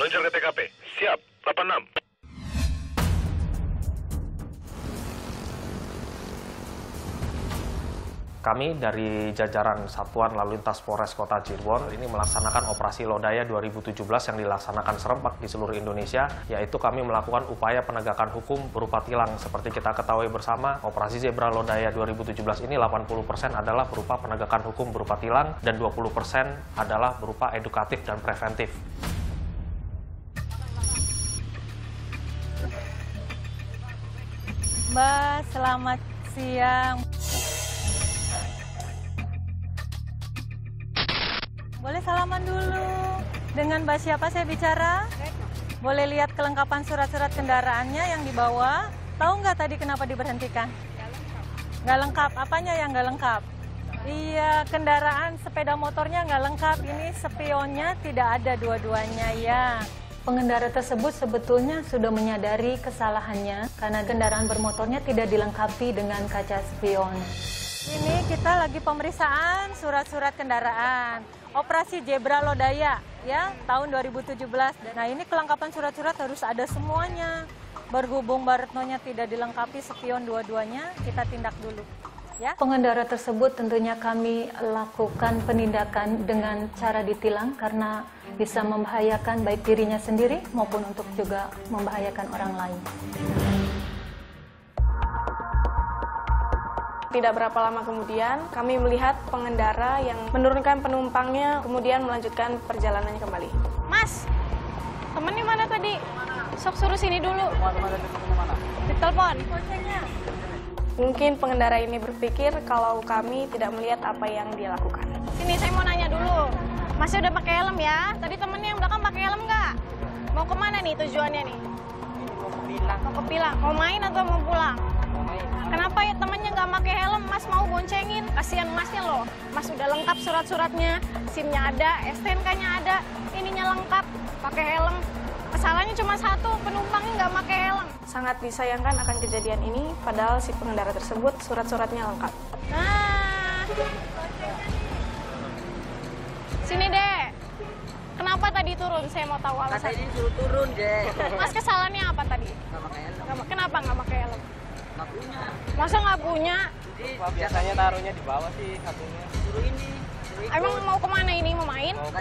Meluncur ke TKP. Siap, 86. Kami dari jajaran Satuan Lalu Lintas Polres Kota Cirebon ini melaksanakan operasi Lodaya 2017 yang dilaksanakan serempak di seluruh Indonesia, yaitu kami melakukan upaya penegakan hukum berupa tilang. Seperti kita ketahui bersama, operasi Zebra Lodaya 2017 ini 80% adalah berupa penegakan hukum berupa tilang dan 20% adalah berupa edukatif dan preventif. Mbak, selamat siang. Boleh salaman dulu. Dengan Mbak siapa saya bicara? Boleh lihat kelengkapan surat-surat kendaraannya yang dibawa? Tahu nggak tadi kenapa diberhentikan? Nggak lengkap. Apanya yang nggak lengkap? Iya, kendaraan sepeda motornya nggak lengkap. Ini spionnya tidak ada dua-duanya ya. Pengendara tersebut sebetulnya sudah menyadari kesalahannya karena kendaraan bermotornya tidak dilengkapi dengan kaca spion. Ini kita lagi pemeriksaan surat-surat kendaraan. Operasi Zebra Lodaya ya tahun 2017. Nah ini kelengkapan surat-surat harus ada semuanya. Berhubung Baretnonya tidak dilengkapi spion dua-duanya, kita tindak dulu. Ya. Pengendara tersebut tentunya kami lakukan penindakan dengan cara ditilang karena bisa membahayakan baik dirinya sendiri maupun untuk juga membahayakan orang lain. Tidak berapa lama kemudian, kami melihat pengendara yang menurunkan penumpangnya, kemudian melanjutkan perjalanannya kembali. Mas, temennya mana tadi? Sok suruh sini dulu. Ditelepon. Mungkin pengendara ini berpikir kalau kami tidak melihat apa yang dia lakukan. Sini saya mau nanya dulu. Masih udah pakai helm ya? Tadi temennya yang belakang pakai helm nggak? Mau ke mana nih tujuannya nih? Mau ke Pilang. Mau ke Pilang. Mau main atau mau pulang? Mau main. Kenapa ya temennya nggak pakai helm? Mas mau boncengin. Kasihan masnya loh. Mas udah lengkap surat-suratnya. SIM-nya ada, STNK-nya ada. Ininya lengkap. Pakai helm. Kesalahannya cuma satu, penumpangnya nggak pakai helm. Sangat disayangkan akan kejadian ini, padahal si pengendara tersebut surat-suratnya lengkap. Nah, sini deh. Kenapa tadi turun? Saya mau tahu alasan. ini suruh turun, deh. Mas kesalahannya apa tadi? Nggak pakai helm. Kenapa nggak pakai helm? Nggak punya. Masa nggak punya? Jadi biasanya taruhnya di bawah sih satunya. suruh ini. Suruh. Emang mau ke mana ini? Mau main? Mau ke.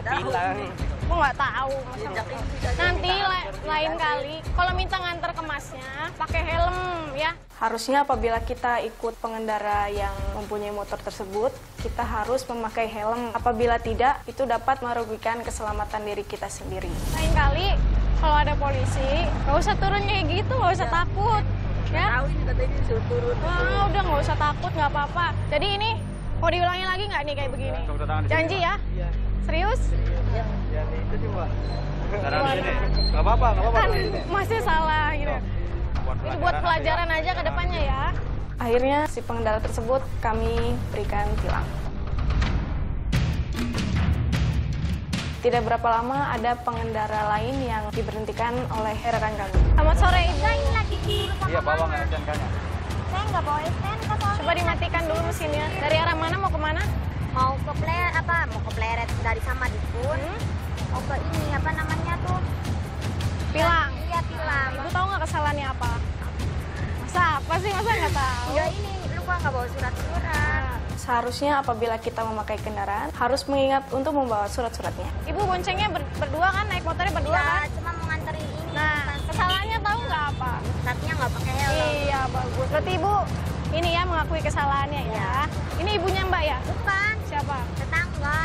Aku nggak tahu. Masa Nanti lain kali, kalau minta nganter ke masnya, pakai helm ya. Harusnya apabila kita ikut pengendara yang mempunyai motor tersebut, kita harus memakai helm. Apabila tidak, itu dapat merugikan keselamatan diri kita sendiri. Lain kali, kalau ada polisi, nggak usah turun kayak gitu, nggak usah takut. Ya, Tahu ini kata ini suruh turun. Wah, udah nggak usah takut, nggak apa-apa. Jadi ini mau diulangi lagi nggak nih kayak begini? Sini, Janji ya? Serius? Ya nih, itu sih, Tangan di sini. Nggak apa-apa, nggak apa-apa. Kan di masih salah gitu. Buat Itu buat pelajaran aja ke depannya ya. Akhirnya si pengendara tersebut kami berikan tilang. Tidak berapa lama ada pengendara lain yang diberhentikan oleh rekan kami. Selamat sore Ibu. ini lagi sama Iya, bawa nggak STNK-nya? Saya nggak bawa STNK soalnya. Coba dimatikan dulu mesinnya. Dari arah mana mau ke mana? Mau ke player apa? Mau ke pleret dari sama Dikun. Hmm? Ke ini apa namanya tuh? Pilang. Iya tilang. Ibu tahu nggak kesalahannya apa? Masa apa sih? Masa nggak tahu? Ya ini lupa nggak bawa surat-surat. Seharusnya apabila kita memakai kendaraan, harus mengingat untuk membawa surat-suratnya. Ibu boncengnya ber- berdua kan? Naik motornya berdua Ya kan? cuma mau nganterin ini. Nah, kesalahannya tahu nggak apa? Suratnya nggak pakai helm. Iya, bagus. Berarti Ibu ini ya mengakui kesalahannya ya. Ini ibunya Mbak ya? Bukan. Siapa? Tetangga.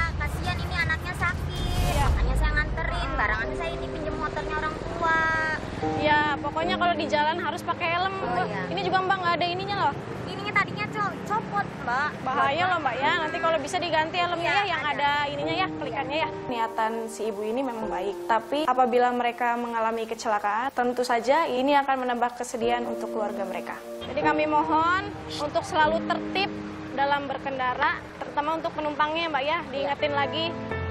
Barangan saya dipinjam motornya orang tua. Iya, pokoknya kalau di jalan harus pakai helm. Oh, iya. Ini juga Mbak nggak ada ininya loh. Ininya tadinya co- copot, Mbak. Bahaya loh Mbak ya. Nanti kalau bisa diganti helmnya Iya, ya yang ada. ada ininya ya, kelikannya ya. Niatan si ibu ini memang baik, tapi apabila mereka mengalami kecelakaan, tentu saja ini akan menambah kesedihan untuk keluarga mereka. Jadi kami mohon untuk selalu tertib dalam berkendara, terutama untuk penumpangnya Mbak ya. Diingetin lagi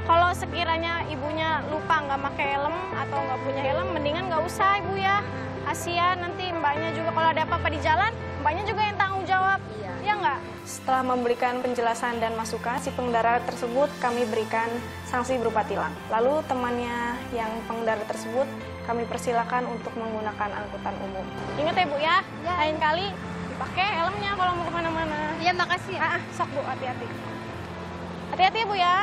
Kalau sekiranya ibunya lupa nggak pakai helm atau nggak punya helm, mendingan nggak usah ibu ya. Kasihan nanti mbaknya juga kalau ada apa-apa di jalan, mbaknya juga yang tanggung jawab. Iya. Ya nggak? Setelah memberikan penjelasan dan masukan, si pengendara tersebut kami berikan sanksi berupa tilang. Lalu temannya yang pengendara tersebut kami persilakan untuk menggunakan angkutan umum. Ingat ya bu ya, Ya. lain kali dipakai helmnya kalau mau ke mana-mana. Iya, makasih. Ah, ah, sok bu, hati-hati. Hati-hati ya bu ya.